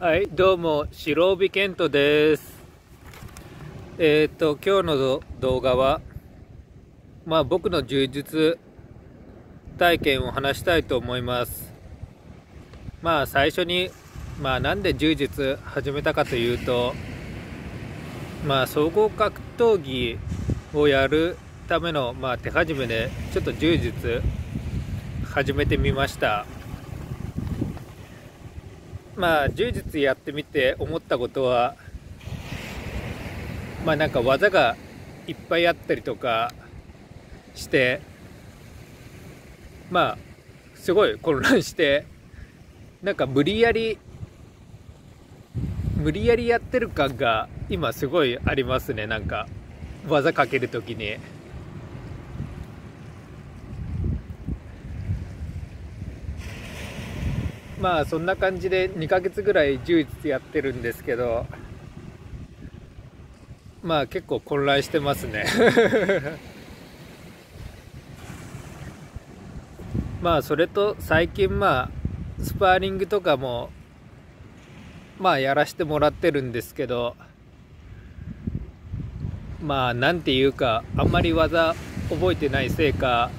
はい、どうも、白帯健人です。えっ、と、今日の動画は、まあ僕の充実体験を話したいと思います。まあ最初に、まあなんで充実始めたかというと、まあ総合格闘技をやるための、まあ手始めで、ちょっと充実始めてみました。まあ柔術やってみて思ったことはまあなんか技がいっぱいあったりとかしてまあすごい混乱してなんか無理やり無理やりやってる感が今すごいありますねなんか技かけるときに。まあそんな感じで2ヶ月ぐらい充実やってるんですけどまあ結構混乱してますね。まあそれと最近まあスパーリングとかもまあやらしてもらってるんですけどまあなんていうかあんまり技覚えてないせいか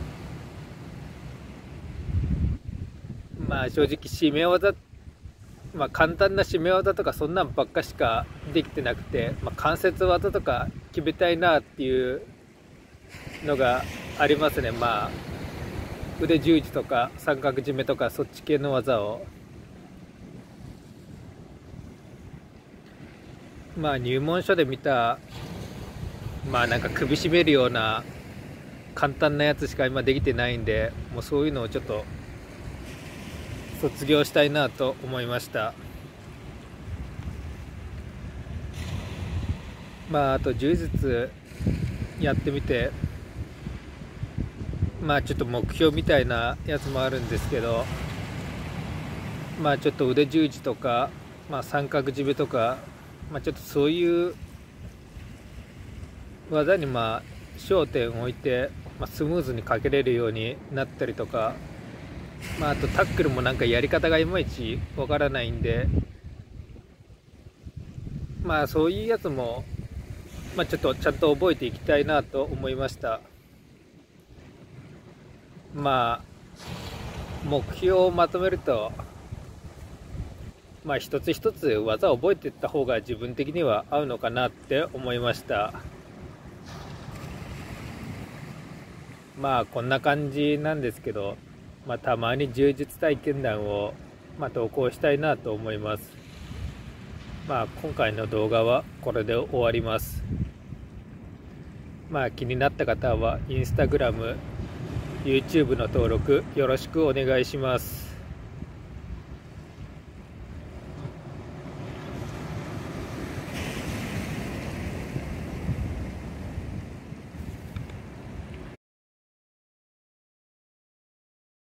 まあ正直締め技まあ簡単な締め技とかそんなんばっかしかできてなくて、まあ、関節技とか決めたいなっていうのがありますね。まあ腕十字とか三角締めとかそっち系の技を。まあ入門書で見たまあなんか首絞めるような簡単なやつしか今できてないんでもうそういうのをちょっと卒業したいなと思いました。まああと柔術やってみてまあちょっと目標みたいなやつもあるんですけどまあちょっと腕十字とか、まあ、三角締めとか、まあ、ちょっとそういう技にまあ焦点を置いて、まあ、スムーズにかけれるようになったりとかまあ、あとタックルもなんかやり方がいまいちわからないんで、まあそういうやつも、まあちょっとちゃんと覚えていきたいなと思いました。まあ、目標をまとめると、まあ一つ一つ技を覚えていった方が自分的には合うのかなって思いました。まあこんな感じなんですけど、まあ、たまに充実体験談を、まあ、投稿したいなと思います。まあ、今回の動画はこれで終わります。まあ、気になった方はインスタグラム、YouTube の登録よろしくお願いします。